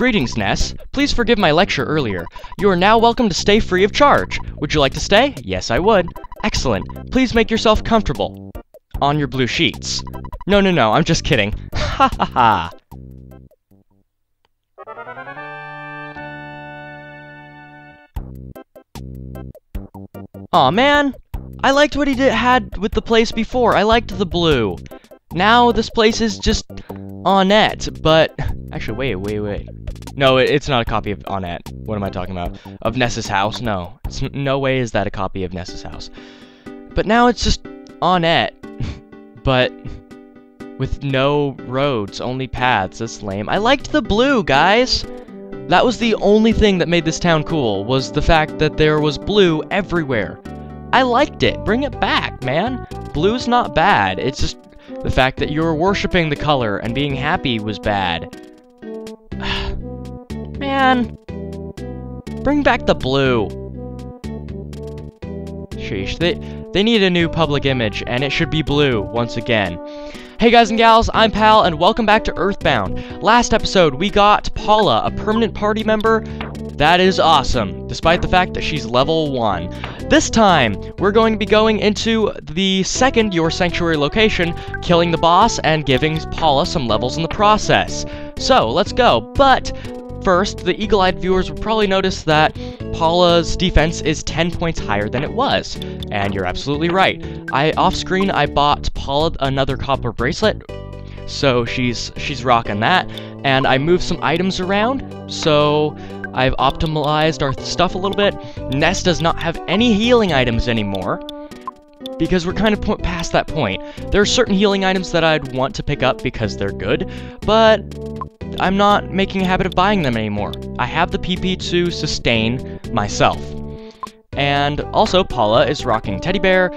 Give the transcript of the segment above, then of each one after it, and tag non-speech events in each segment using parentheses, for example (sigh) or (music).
Greetings, Ness. Please forgive my lecture earlier. You are now welcome to stay free of charge. Would you like to stay? Yes, I would. Excellent. Please make yourself comfortable. On your blue sheets. No, no, no, I'm just kidding. (laughs) Ha ha ha. Aw, man. I liked what he did had with the place before. I liked the blue. Now this place is just Onett, but... (laughs) Actually, wait, wait, wait. No, it's not a copy of Onett. What am I talking about? Of Ness's house? No. It's, no way is that a copy of Ness's house. But now it's just Onett. (laughs) but with no roads, only paths. That's lame. I liked the blue, guys! That was the only thing that made this town cool, was the fact that there was blue everywhere. I liked it. Bring it back, man. Blue's not bad. It's just the fact that you were worshipping the color and being happy was bad. Man. Bring back the blue. Sheesh. They, they need a new public image, and it should be blue once again. Hey guys and gals, I'm Pal, and welcome back to Earthbound. Last episode, we got Paula, a permanent party member. That is awesome, despite the fact that she's level 1. This time, we're going to be going into the second Your Sanctuary location, killing the boss, and giving Paula some levels in the process. So, let's go. But, First, the eagle-eyed viewers will probably notice that Paula's defense is 10 points higher than it was. And you're absolutely right. I Off-screen, I bought Paula another copper bracelet, so she's she's rocking that. And I moved some items around, so I've optimized our stuff a little bit. Ness does not have any healing items anymore, because we're kind of past that point. There are certain healing items that I'd want to pick up because they're good, but I'm not making a habit of buying them anymore. I have the PP to sustain myself. And also, Paula is rocking Teddy Bear.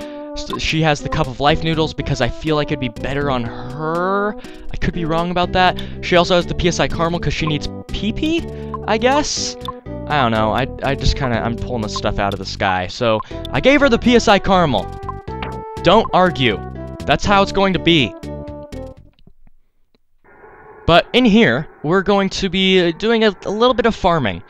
She has the Cup of Life noodles because I feel like it'd be better on her. I could be wrong about that. She also has the PSI Caramel because she needs PP, I guess? I don't know. I, I just kind of, I'm pulling this stuff out of the sky. So, I gave her the PSI Caramel. Don't argue. That's how it's going to be. But in here, we're going to be doing a, a little bit of farming.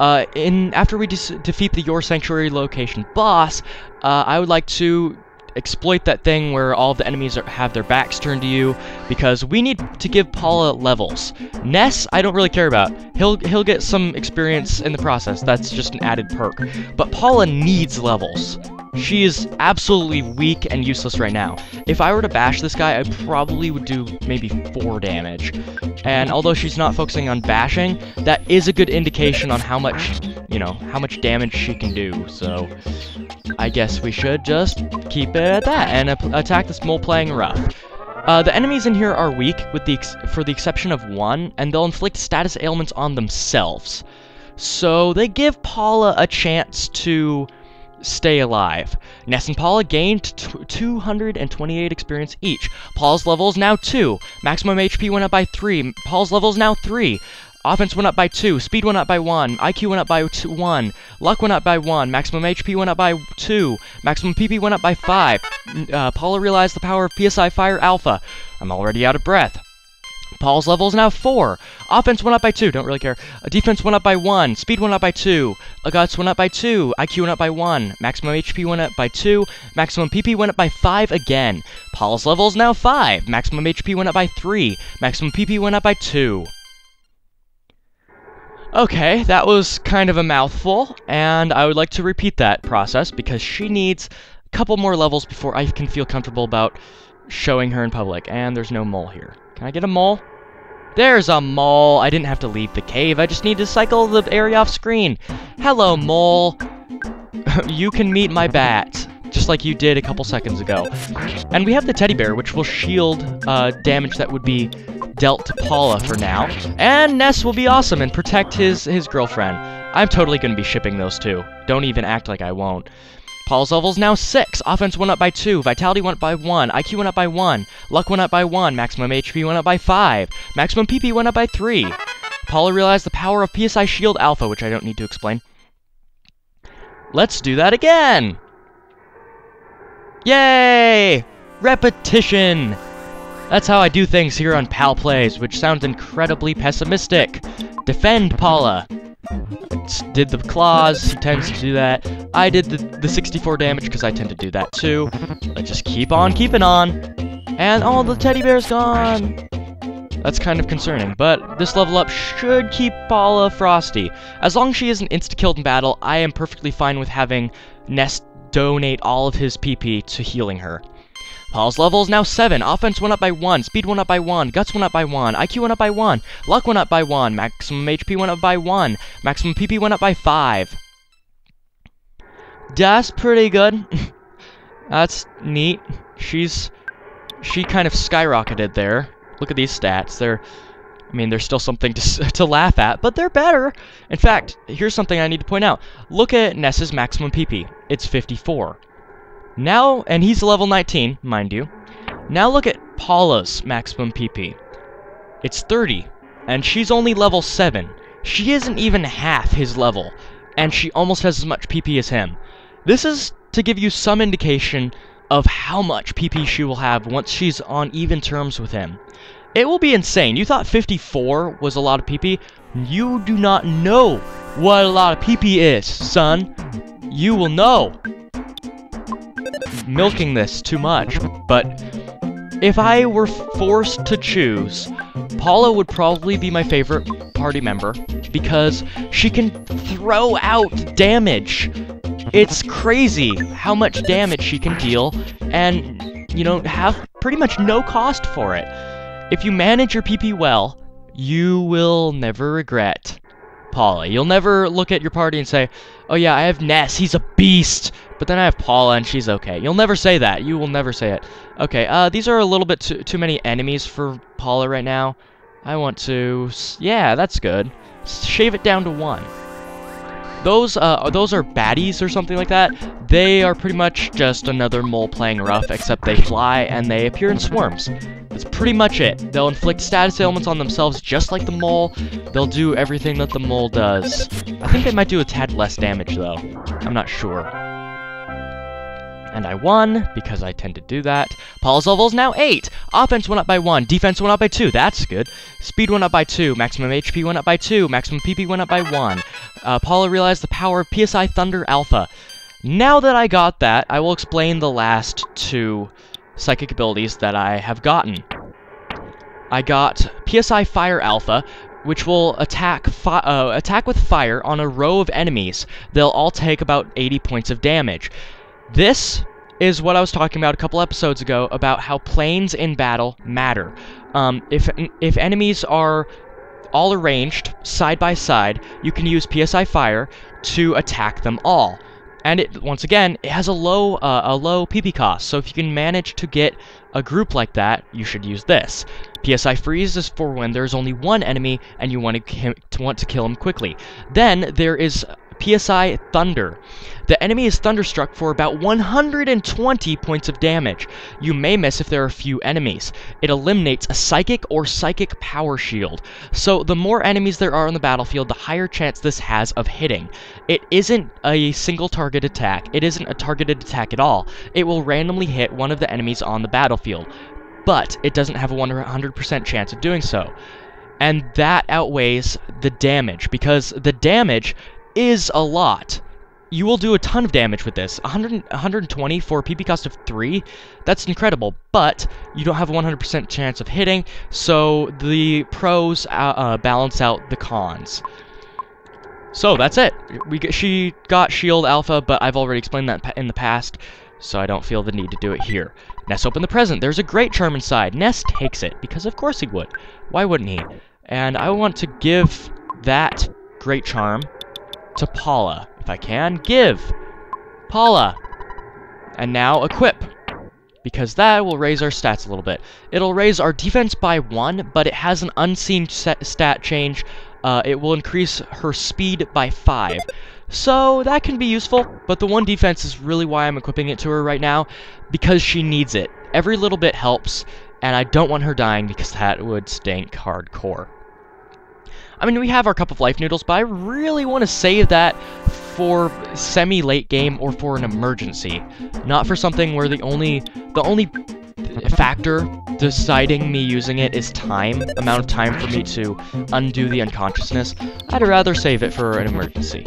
Uh, in After we defeat the Your Sanctuary location boss, uh, I would like to exploit that thing where all the enemies are, have their backs turned to you, because we need to give Paula levels. Ness, I don't really care about. He'll, he'll get some experience in the process, that's just an added perk. But Paula needs levels. She is absolutely weak and useless right now. If I were to bash this guy, I probably would do maybe 4 damage. And although she's not focusing on bashing, that is a good indication on how much, you know, how much damage she can do. So, I guess we should just keep it at that and attack this mole playing rough. Uh, the enemies in here are weak, with the for the exception of one, and they'll inflict status ailments on themselves. So they give Paula a chance to stay alive. Ness and Paula gained 228 experience each. Paul's level is now 2. Maximum HP went up by 3. Paul's level is now 3. Offense went up by 2, speed went up by 1, IQ went up by two, 1, luck went up by 1, maximum HP went up by 2, maximum PP went up by 5. Uh, Paula realized the power of PSI Fire Alpha. I'm already out of breath. Paul's level is now 4. Offense went up by 2, don't really care. Uh, defense went up by 1. Speed went up by 2. Uh, guts went up by 2. IQ went up by 1. Maximum HP went up by 2. Maximum PP went up by 5 again. Paul's level is now 5. Maximum HP went up by 3. Maximum PP went up by 2. Okay, that was kind of a mouthful, and I would like to repeat that process because she needs a couple more levels before I can feel comfortable about showing her in public. And there's no mole here. Can I get a mole? There's a mole. I didn't have to leave the cave. I just need to cycle the area off screen. Hello, mole. (laughs) you can meet my bat, just like you did a couple seconds ago. And we have the teddy bear, which will shield uh, damage that would be dealt to Paula for now. And Ness will be awesome and protect his, his girlfriend. I'm totally going to be shipping those two. Don't even act like I won't. Paul's level's now 6. Offense went up by 2. Vitality went up by 1. IQ went up by 1. Luck went up by 1. Maximum HP went up by 5. Maximum PP went up by 3. Paula realized the power of PSI Shield Alpha, which I don't need to explain. Let's do that again! Yay! Repetition! That's how I do things here on Pal Plays, which sounds incredibly pessimistic. Defend, Paula! Did the claws, he tends to do that. I did the, the 64 damage because I tend to do that too. Let's just keep on keeping on. And all the teddy bear's gone! That's kind of concerning, but this level up should keep Paula frosty. As long as she isn't insta-killed in battle, I am perfectly fine with having Ness donate all of his PP to healing her. Paul's level is now 7, offense went up by 1, speed went up by 1, guts went up by 1, IQ went up by 1, luck went up by 1, maximum HP went up by 1, maximum PP went up by 5. That's pretty good. (laughs) That's neat. She's... She kind of skyrocketed there. Look at these stats. They're, I mean, there's still something to, (laughs) to laugh at, but they're better. In fact, here's something I need to point out. Look at Ness's maximum PP. It's 54. Now, and he's level 19, mind you. Now look at Paula's maximum PP. It's 30, and she's only level 7. She isn't even half his level, and she almost has as much PP as him. This is to give you some indication of how much PP she will have once she's on even terms with him. It will be insane. You thought 54 was a lot of PP? You do not know what a lot of PP is, son. You will know. Milking this too much, but if I were forced to choose, Paula would probably be my favorite party member because she can throw out damage. It's crazy how much damage she can deal and, you know, have pretty much no cost for it. If you manage your PP well, you will never regret Paula. You'll never look at your party and say, oh yeah, I have Ness, he's a beast, but then I have Paula and she's okay. You'll never say that. You will never say it. Okay, uh, these are a little bit too, too many enemies for Paula right now. I want to... Yeah, that's good. Shave it down to one. Those, uh, those are baddies or something like that. They are pretty much just another mole playing rough, except they fly and they appear in swarms. That's pretty much it. They'll inflict status ailments on themselves just like the mole. They'll do everything that the mole does. I think they might do a tad less damage, though. I'm not sure. And I won, because I tend to do that. Paul's level is now 8! Offense went up by 1, defense went up by 2, that's good. Speed went up by 2, maximum HP went up by 2, maximum PP went up by 1. Uh, Paula realized the power of PSI Thunder Alpha. Now that I got that, I will explain the last two psychic abilities that I have gotten. I got PSI Fire Alpha, which will attack uh, attack with fire on a row of enemies. They'll all take about 80 points of damage. This is what I was talking about a couple episodes ago about how planes in battle matter. Um, if if enemies are all arranged side by side, you can use PSI Fire to attack them all. And it once again, it has a low uh, a low PP cost. So if you can manage to get a group like that, you should use this. PSI Freeze is for when there's only one enemy and you want to, to want to kill him quickly. Then there is PSI Thunder. The enemy is thunderstruck for about 120 points of damage. You may miss if there are few enemies. It eliminates a psychic or psychic power shield. So the more enemies there are on the battlefield, the higher chance this has of hitting. It isn't a single target attack. It isn't a targeted attack at all. It will randomly hit one of the enemies on the battlefield. But it doesn't have a 100% chance of doing so. And that outweighs the damage, because the damage is a lot. You will do a ton of damage with this. 100, 120 for PP cost of 3, that's incredible, but you don't have a 100% chance of hitting, so the pros uh, uh, balance out the cons. So that's it. We she got Shield Alpha, but I've already explained that in the past, so I don't feel the need to do it here. Ness open the present. There's a great charm inside. Ness takes it, because of course he would. Why wouldn't he? And I want to give that great charm to Paula. If I can, give! Paula! And now equip. Because that will raise our stats a little bit. It'll raise our defense by 1, but it has an unseen stat change. Uh, it will increase her speed by 5. So that can be useful, but the 1 defense is really why I'm equipping it to her right now, because she needs it. Every little bit helps, and I don't want her dying because that would stink hardcore. I mean, we have our cup of life noodles, but I really want to save that for semi-late game or for an emergency, not for something where the only the only factor deciding me using it is time, amount of time for me to undo the unconsciousness. I'd rather save it for an emergency.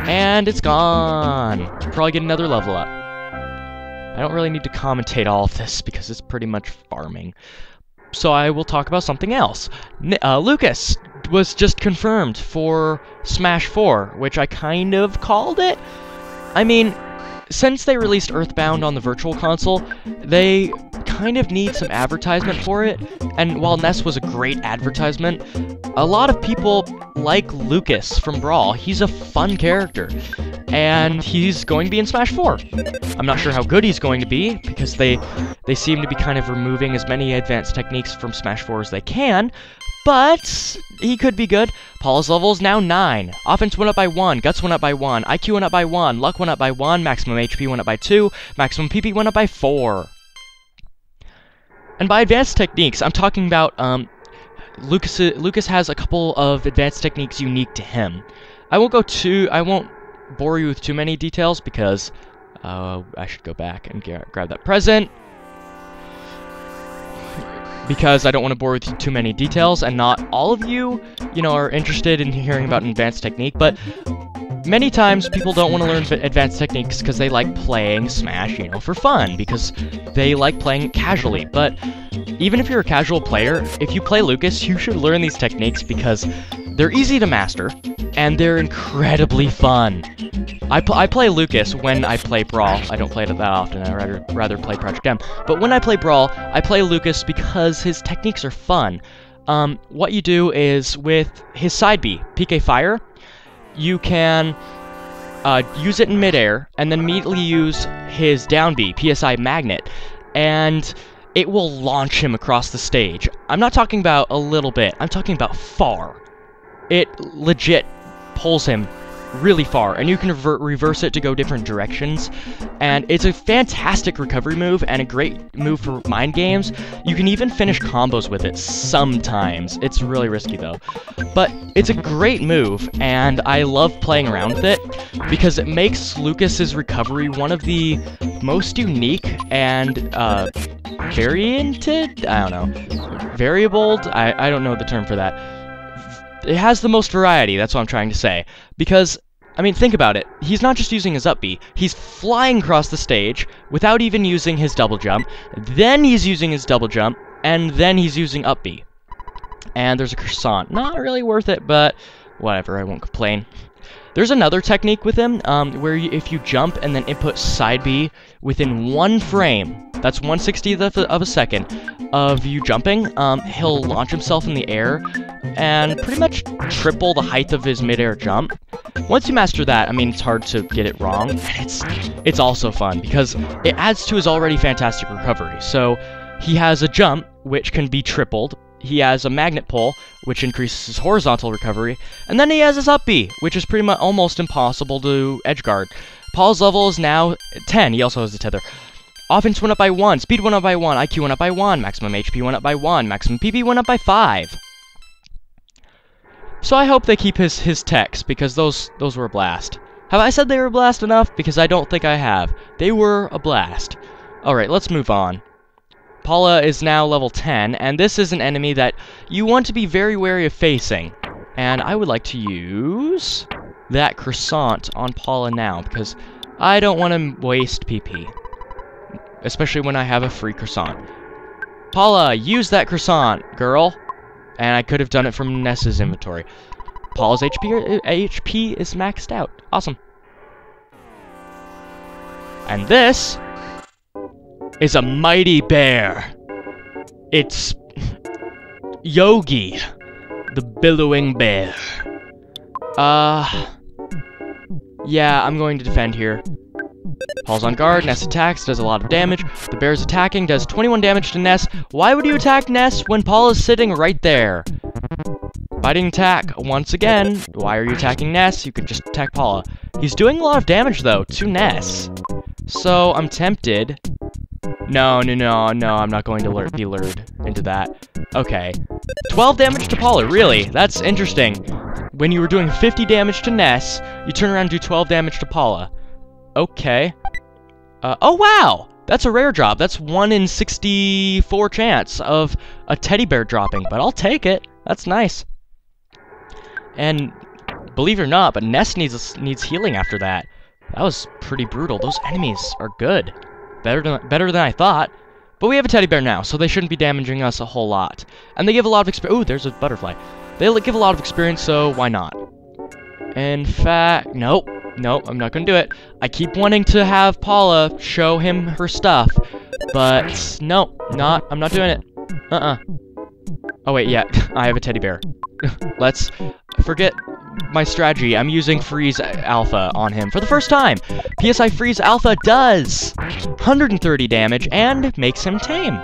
And it's gone! Probably get another level up. I don't really need to commentate all of this because it's pretty much farming. So I will talk about something else. Uh, Lucas was just confirmed for Smash 4, which I kind of called it. I mean, since they released Earthbound on the Virtual Console, they kind of need some advertisement for it, and while Ness was a great advertisement, a lot of people like Lucas from Brawl. He's a fun character, and he's going to be in Smash 4. I'm not sure how good he's going to be, because they, they seem to be kind of removing as many advanced techniques from Smash 4 as they can, but he could be good. Paul's level is now 9. Offense went up by 1, Guts went up by 1, IQ went up by 1, Luck went up by 1, Maximum HP went up by 2, Maximum PP went up by 4. And by advanced techniques, I'm talking about, um, Lucas, Lucas has a couple of advanced techniques unique to him. I won't go too, I won't bore you with too many details because, uh, I should go back and get, grab that present because I don't want to bore with too many details, and not all of you, you know, are interested in hearing about advanced technique, but many times people don't want to learn advanced techniques because they like playing Smash, you know, for fun, because they like playing casually, but even if you're a casual player, if you play Lucas, you should learn these techniques because they're easy to master, and they're incredibly fun. I, pl I play Lucas when I play Brawl. I don't play it that often. I rather rather play Project M. But when I play Brawl, I play Lucas because his techniques are fun. Um, what you do is with his side B, PK Fire, you can uh, use it in midair and then immediately use his down B, PSI Magnet, and it will launch him across the stage. I'm not talking about a little bit. I'm talking about far. It legit pulls him really far, and you can reverse it to go different directions. And it's a fantastic recovery move and a great move for mind games. You can even finish combos with it sometimes. It's really risky though. But it's a great move, and I love playing around with it because it makes Lucas's recovery one of the most unique and uh, varianted? I don't know. Variable? I, I don't know the term for that it has the most variety, that's what I'm trying to say. Because, I mean, think about it. He's not just using his up B, he's flying across the stage without even using his double jump, then he's using his double jump, and then he's using up B. And there's a croissant. Not really worth it, but whatever, I won't complain. There's another technique with him, um, where you, if you jump and then input side B within one frame, that's 1 60th of a second of you jumping, um, he'll launch himself in the air and pretty much triple the height of his midair jump. Once you master that, I mean, it's hard to get it wrong, and it's, it's also fun because it adds to his already fantastic recovery. So he has a jump, which can be tripled, he has a magnet pull, which increases his horizontal recovery, and then he has his up B, which is pretty much almost impossible to edge guard. Paul's level is now 10, he also has the tether. Offense went up by 1, speed went up by 1, IQ went up by 1, maximum HP went up by 1, maximum PP went up by 5. So I hope they keep his, his techs, because those, those were a blast. Have I said they were a blast enough? Because I don't think I have. They were a blast. Alright, let's move on. Paula is now level 10, and this is an enemy that you want to be very wary of facing. And I would like to use that croissant on Paula now, because I don't want to waste PP. Especially when I have a free croissant. Paula, use that croissant, girl! And I could have done it from Ness's inventory. Paul's HP, HP is maxed out. Awesome. And this is a mighty bear. It's Yogi, the billowing bear. Uh, yeah, I'm going to defend here. Paul's on guard, Ness attacks, does a lot of damage. The bear's attacking, does 21 damage to Ness. Why would you attack Ness when Paul is sitting right there? Fighting attack, once again. Why are you attacking Ness? You could just attack Paula. He's doing a lot of damage, though, to Ness. So, I'm tempted no, no, no, no, I'm not going to lure, be lured into that. Okay. 12 damage to Paula, really? That's interesting. When you were doing 50 damage to Ness, you turn around and do 12 damage to Paula. Okay. Uh, oh, wow! That's a rare drop. That's 1 in 64 chance of a teddy bear dropping, but I'll take it. That's nice. And believe it or not, but Ness needs needs healing after that. That was pretty brutal. Those enemies are good. Better than, better than I thought. But we have a teddy bear now, so they shouldn't be damaging us a whole lot. And they give a lot of experience. Ooh, there's a butterfly. They give a lot of experience, so why not? In fact, nope. Nope, I'm not gonna do it. I keep wanting to have Paula show him her stuff, but no, not. I'm not doing it. Uh-uh. Oh wait, yeah, (laughs) I have a teddy bear. (laughs) Let's forget my strategy. I'm using Freeze Alpha on him for the first time. PSI Freeze Alpha does 130 damage and makes him tame.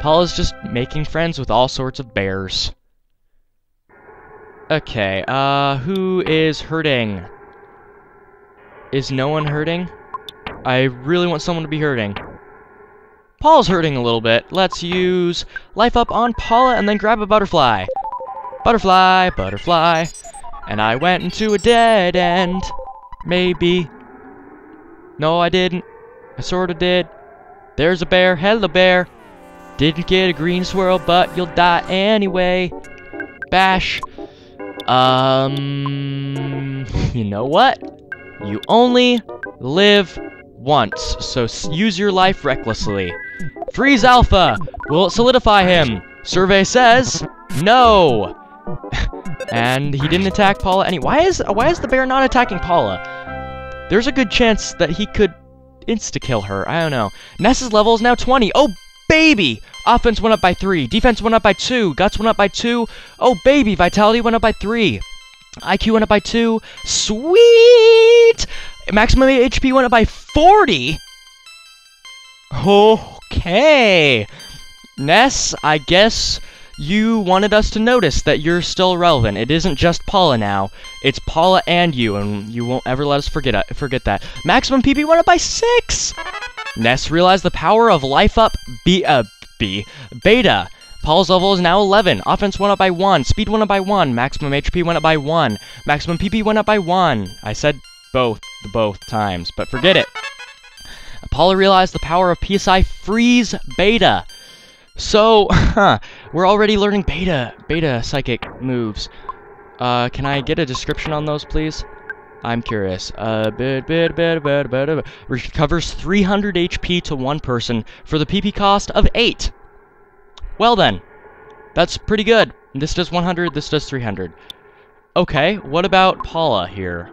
Paula's just making friends with all sorts of bears. Okay, uh, who is hurting? Is no one hurting? I really want someone to be hurting. Paul's hurting a little bit. Let's use Life Up on Paula and then grab a butterfly. Butterfly, butterfly. And I went into a dead end. Maybe. No, I didn't. I sorta did. There's a bear. Hello, bear. Didn't get a green swirl, but you'll die anyway. Bash. Um, (laughs) you know what? You only live once, so use your life recklessly. Freeze Alpha! Will it solidify him? Survey says no. (laughs) and he didn't attack Paula any- Why is- why is the bear not attacking Paula? There's a good chance that he could insta-kill her. I don't know. Ness's level is now 20. Oh, baby! Offense went up by 3. Defense went up by 2. Guts went up by 2. Oh, baby! Vitality went up by 3. IQ went up by 2. Sweet! Maximum HP went up by 40? Okay. Ness, I guess you wanted us to notice that you're still relevant. It isn't just Paula now. It's Paula and you, and you won't ever let us forget uh, forget that. Maximum PP went up by 6! Ness realized the power of Life Up B, uh, B, Beta. Paul's level is now 11. Offense went up by 1. Speed went up by 1. Maximum HP went up by 1. Maximum PP went up by 1. I said both, the both times, but forget it. Paula realized the power of PSI Freeze Beta. So, huh, (laughs) we're already learning beta, beta psychic moves. Uh, can I get a description on those, please? I'm curious. Uh, bit, bit, bit, bit, bit, bit. Recovers 300 HP to one person for the PP cost of 8. Well then, that's pretty good. This does 100, this does 300. Okay, what about Paula here?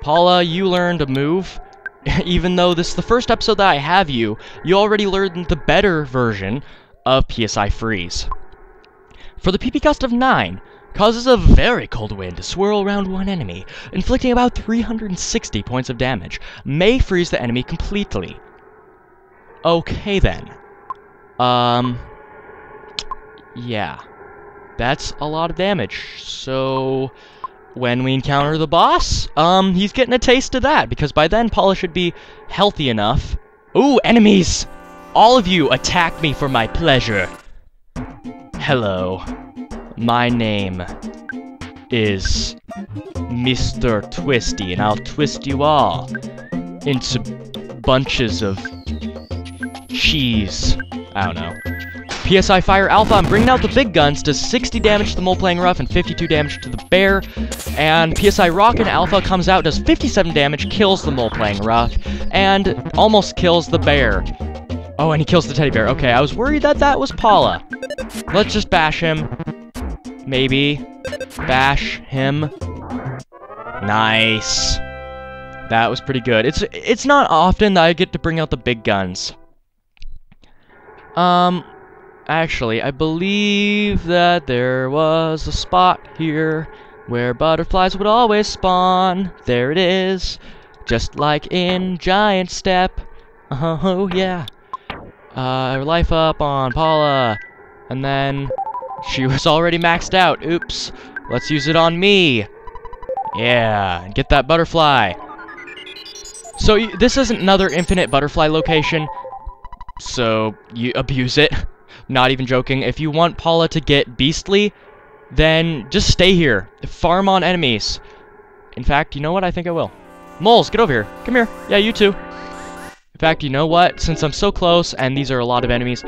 Paula, you learned a move. (laughs) Even though this is the first episode that I have you, you already learned the better version of PSI Freeze. For the PP cost of 9, causes a very cold wind to swirl around one enemy, inflicting about 360 points of damage, may freeze the enemy completely. Okay then. Um, yeah. That's a lot of damage, so when we encounter the boss, um, he's getting a taste of that, because by then Paula should be healthy enough. Ooh, enemies! All of you attack me for my pleasure. Hello. My name is Mr. Twisty, and I'll twist you all into bunches of cheese. I don't know. PSI Fire Alpha, I'm bringing out the big guns, does 60 damage to the Mole Playing Rough and 52 damage to the Bear. And PSI Rockin Alpha comes out, does 57 damage, kills the Mole Playing Rough, and almost kills the Bear. Oh, and he kills the teddy bear. Okay, I was worried that that was Paula. Let's just bash him. Maybe. Bash him. Nice. That was pretty good. It's it's not often that I get to bring out the big guns. Um, actually, I believe that there was a spot here where butterflies would always spawn. There it is. Just like in Giant Step. Oh, yeah uh, life up on Paula. And then she was already maxed out. Oops. Let's use it on me. Yeah, get that butterfly. So this isn't another infinite butterfly location. So you abuse it. Not even joking. If you want Paula to get beastly, then just stay here. Farm on enemies. In fact, you know what? I think I will. Moles, get over here. Come here. Yeah, you too. In fact, you know what? Since I'm so close and these are a lot of enemies,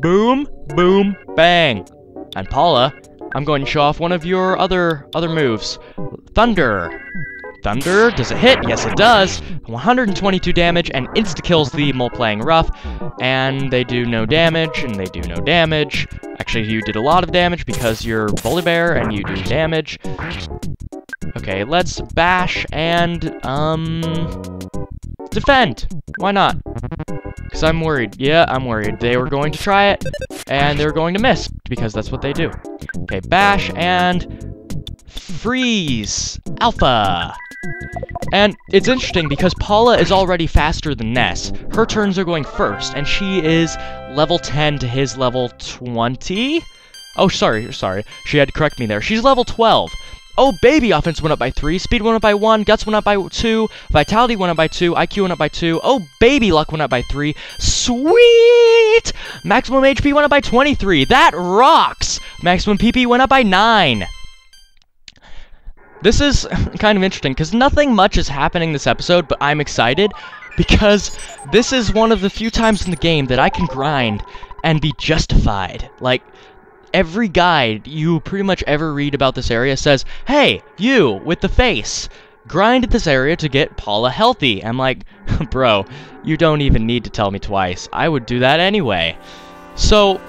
boom, boom, bang. And Paula, I'm going to show off one of your other other moves. Thunder. Thunder, does it hit? Yes, it does. 122 damage and insta-kills the mole playing rough. And they do no damage, and they do no damage. Actually, you did a lot of damage because you're Volibear and you do damage. Okay, let's bash and, um... Defend! Why not? Because I'm worried. Yeah, I'm worried. They were going to try it, and they were going to miss, because that's what they do. Okay, bash and... Freeze! Alpha! And it's interesting because Paula is already faster than Ness. Her turns are going first, and she is level 10 to his level 20? Oh, sorry, sorry. She had to correct me there. She's level 12. Oh, baby offense went up by 3, speed went up by 1, guts went up by 2, vitality went up by 2, IQ went up by 2, oh, baby luck went up by 3, sweet! Maximum HP went up by 23, that rocks! Maximum PP went up by 9. This is (laughs) kind of interesting, because nothing much is happening this episode, but I'm excited, because this is one of the few times in the game that I can grind and be justified. Like, every guide you pretty much ever read about this area says, Hey, you, with the face, grind at this area to get Paula healthy. I'm like, (laughs) bro, you don't even need to tell me twice. I would do that anyway. So,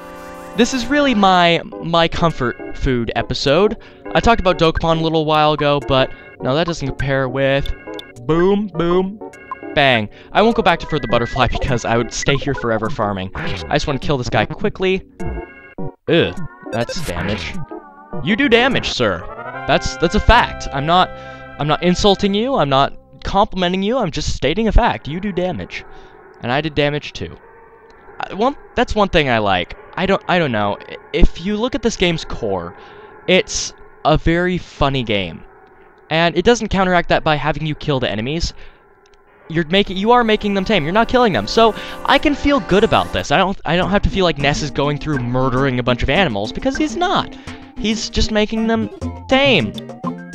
this is really my my comfort food episode. I talked about Dokapon a little while ago, but no, that doesn't compare with boom, boom, bang. I won't go back to for the butterfly (laughs) because I would stay here forever farming. I just want to kill this guy quickly. Ugh, that's damage. You do damage, sir. That's that's a fact. I'm not I'm not insulting you. I'm not complimenting you. I'm just stating a fact. You do damage, and I did damage too. I, one that's one thing I like. I don't I don't know. If you look at this game's core, it's a very funny game. And it doesn't counteract that by having you kill the enemies. You're making you are making them tame. You're not killing them. So I can feel good about this. I don't I don't have to feel like Ness is going through murdering a bunch of animals because he's not. He's just making them tame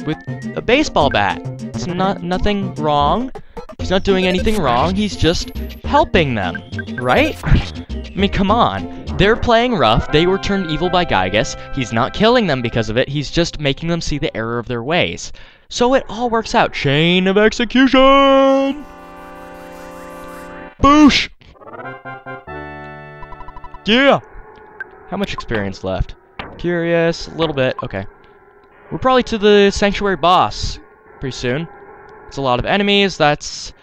with a baseball bat. It's not nothing wrong. He's not doing anything wrong. He's just helping them, right? I mean, come on. They're playing rough, they were turned evil by Giygas, he's not killing them because of it, he's just making them see the error of their ways. So it all works out. Chain of execution! Boosh! Yeah! How much experience left? Curious, a little bit, okay. We're probably to the Sanctuary boss pretty soon. It's a lot of enemies, that's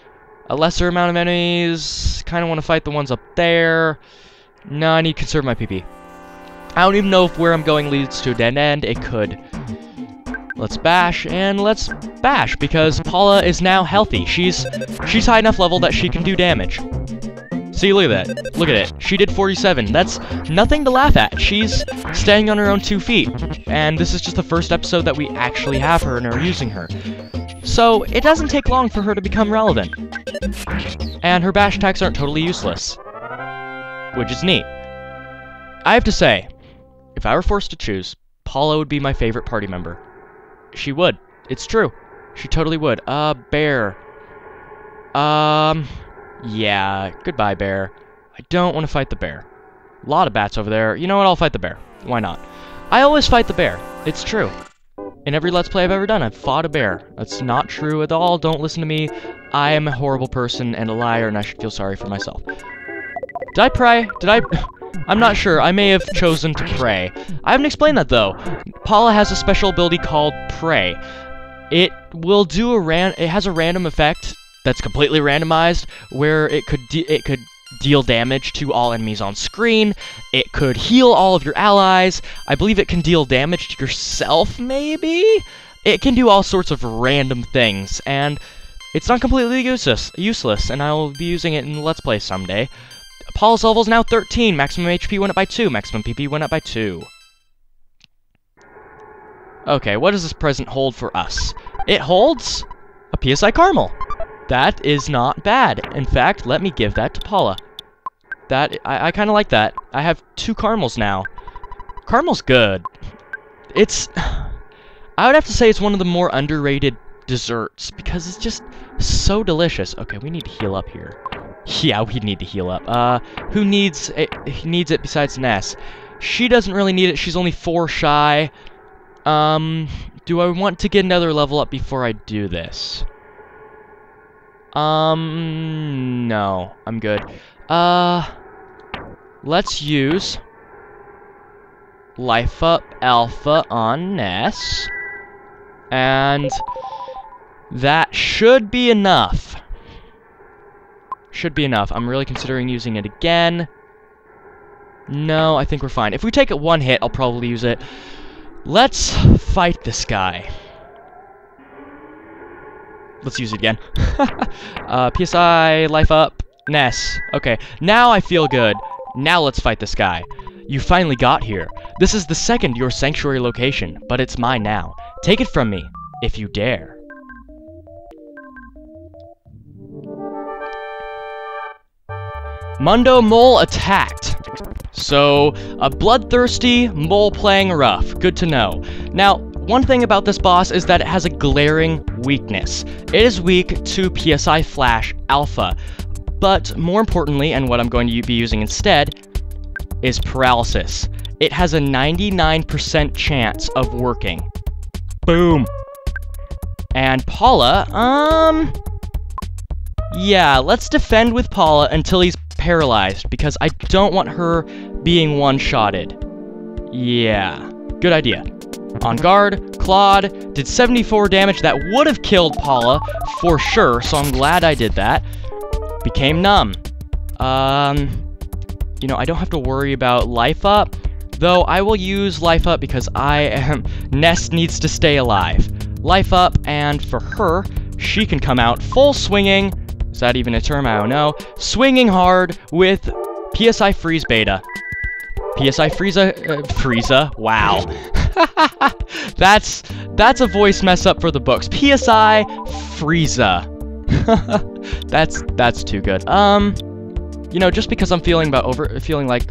a lesser amount of enemies. Kind of want to fight the ones up there. No, I need to conserve my PP. I don't even know if where I'm going leads to a dead end. It could. Let's bash, and let's bash, because Paula is now healthy. She's she's high enough level that she can do damage. See, look at that. Look at it. She did 47. That's nothing to laugh at. She's standing on her own two feet. And this is just the first episode that we actually have her and are using her. So, it doesn't take long for her to become relevant. And her bash attacks aren't totally useless which is neat. I have to say, if I were forced to choose, Paula would be my favorite party member. She would. It's true. She totally would. Uh, Bear. Um, yeah, goodbye, Bear. I don't want to fight the bear. A lot of bats over there. You know what? I'll fight the bear. Why not? I always fight the bear. It's true. In every Let's Play I've ever done, I've fought a bear. That's not true at all. Don't listen to me. I am a horrible person and a liar, and I should feel sorry for myself. Did I pray? Did I... (laughs) I'm not sure. I may have chosen to pray. I haven't explained that, though. Paula has a special ability called Pray. It will do a ran... It has a random effect that's completely randomized, where it could it could deal damage to all enemies on screen. It could heal all of your allies. I believe it can deal damage to yourself, maybe? It can do all sorts of random things, and it's not completely useless, useless and I will be using it in Let's Play someday. Paul's level is now 13. Maximum HP went up by 2. Maximum PP went up by 2. Okay, what does this present hold for us? It holds a PSI Caramel. That is not bad. In fact, let me give that to Paula. That, I, I kind of like that. I have two caramels now. Caramel's good. It's, (sighs) I would have to say it's one of the more underrated desserts because it's just so delicious. Okay, we need to heal up here. Yeah, we need to heal up. Uh, who needs it, needs it besides Ness? She doesn't really need it. She's only four shy. Um, do I want to get another level up before I do this? Um, no. I'm good. Uh, let's use Life Up Alpha on Ness. And that should be enough. Should be enough. I'm really considering using it again. No, I think we're fine. If we take it one hit, I'll probably use it. Let's fight this guy. Let's use it again. (laughs) uh, PSI, life up, Ness. Okay, now I feel good. Now let's fight this guy. You finally got here. This is the second your sanctuary location, but it's mine now. Take it from me, if you dare. Mondo Mole attacked. So, a bloodthirsty mole playing rough. Good to know. Now, one thing about this boss is that it has a glaring weakness. It is weak to PSI Flash Alpha. But more importantly, and what I'm going to be using instead, is Paralysis. It has a 99% chance of working. Boom. And Paula, um... Yeah, let's defend with Paula until he's paralyzed, because I don't want her being one-shotted. Yeah, good idea. On guard, Claude did 74 damage. That would have killed Paula for sure, so I'm glad I did that. Became numb. Um, you know, I don't have to worry about life up, though I will use life up because I am... (laughs) Ness needs to stay alive. Life up, and for her, she can come out full swinging is that even a term? I don't know. Swinging hard with PSI Freeze Beta. PSI Frieza... Uh, Frieza? Wow. (laughs) that's... That's a voice mess up for the books. PSI Frieza. (laughs) that's... That's too good. Um... You know, just because I'm feeling about over... Feeling like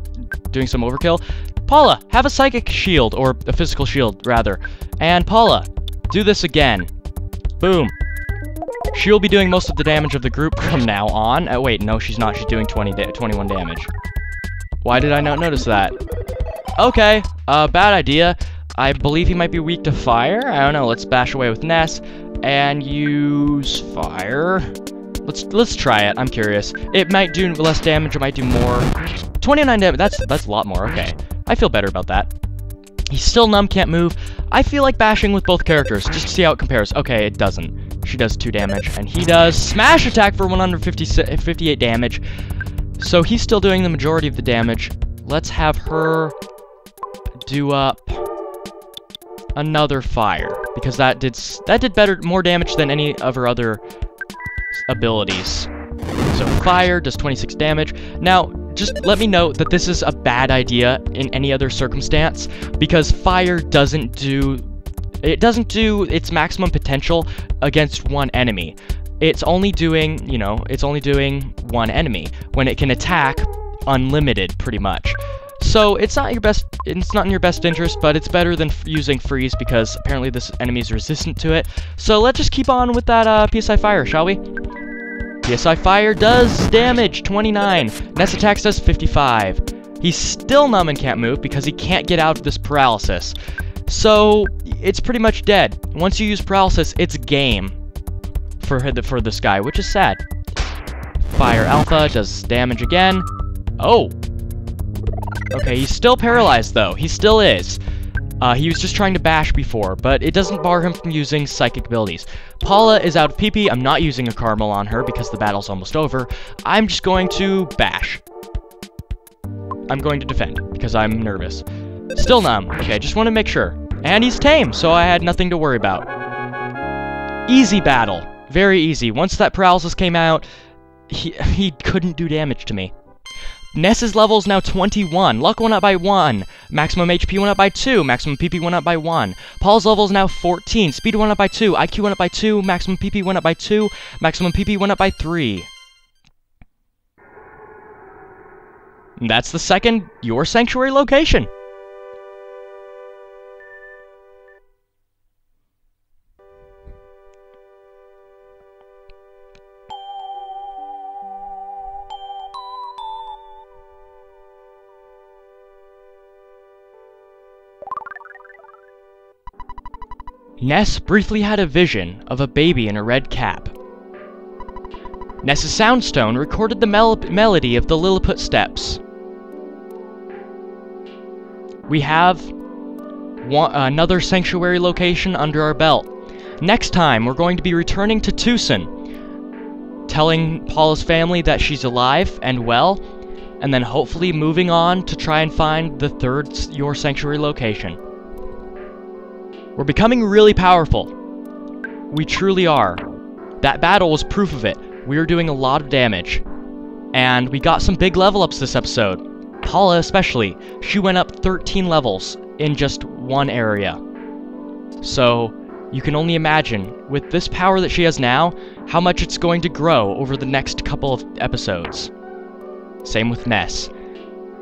doing some overkill. Paula, have a psychic shield, or a physical shield, rather. And Paula, do this again. Boom. She'll be doing most of the damage of the group from now on. Uh, wait, no, she's not. She's doing 20 da 21 damage. Why did I not notice that? Okay, uh, bad idea. I believe he might be weak to fire. I don't know. Let's bash away with Ness and use fire. Let's let's try it. I'm curious. It might do less damage. It might do more. 29 damage. That's that's a lot more. Okay, I feel better about that. He's still numb, can't move. I feel like bashing with both characters, just to see how it compares. Okay, it doesn't. She does 2 damage, and he does smash attack for 158 damage. So he's still doing the majority of the damage. Let's have her do up another fire, because that did that did better, more damage than any of her other abilities. So fire does 26 damage. Now, just let me know that this is a bad idea in any other circumstance, because fire doesn't do... It doesn't do its maximum potential against one enemy. It's only doing, you know, it's only doing one enemy, when it can attack unlimited, pretty much. So it's not your best it's not in your best interest, but it's better than using freeze because apparently this enemy is resistant to it. So let's just keep on with that uh, PSI fire, shall we? PSI Fire does damage, 29. Ness attacks does 55. He's still numb and can't move because he can't get out of this paralysis. So, it's pretty much dead. Once you use paralysis, it's game for, for this guy, which is sad. Fire Alpha does damage again. Oh! Okay, he's still paralyzed, though. He still is. Uh, he was just trying to bash before, but it doesn't bar him from using psychic abilities. Paula is out of PP. I'm not using a caramel on her because the battle's almost over. I'm just going to bash. I'm going to defend because I'm nervous. Still numb. Okay, just want to make sure. And he's tame, so I had nothing to worry about. Easy battle. Very easy. Once that paralysis came out, he, he couldn't do damage to me. Ness's level is now 21. Luck went up by 1. Maximum HP went up by 2. Maximum PP went up by 1. Paul's level is now 14. Speed went up by 2. IQ went up by 2. Maximum PP went up by 2. Maximum PP went up by 3. That's the second Your Sanctuary location. Ness briefly had a vision of a baby in a red cap. Ness's soundstone recorded the mel melody of the Lilliput steps. We have one, another sanctuary location under our belt. Next time, we're going to be returning to Twoson, telling Paula's family that she's alive and well, and then hopefully moving on to try and find the third Your Sanctuary location. We're becoming really powerful. We truly are. That battle was proof of it. We were doing a lot of damage. And we got some big level ups this episode. Paula especially. She went up 13 levels in just one area. So, you can only imagine, with this power that she has now, how much it's going to grow over the next couple of episodes. Same with Ness.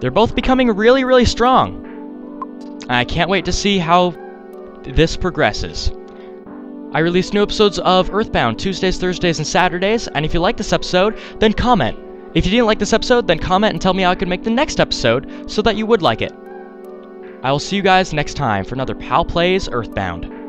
They're both becoming really, really strong. I can't wait to see how this progresses. I release new episodes of Earthbound Tuesdays, Thursdays, and Saturdays, and if you like this episode, then comment. If you didn't like this episode, then comment and tell me how I could make the next episode so that you would like it. I will see you guys next time for another Pal Plays Earthbound.